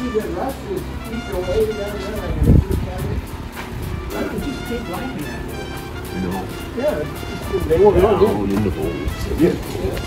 see the rest is keep your away down there like a little cabin. I you just keep liking that. You Yeah, they weren't in the holes. Yeah.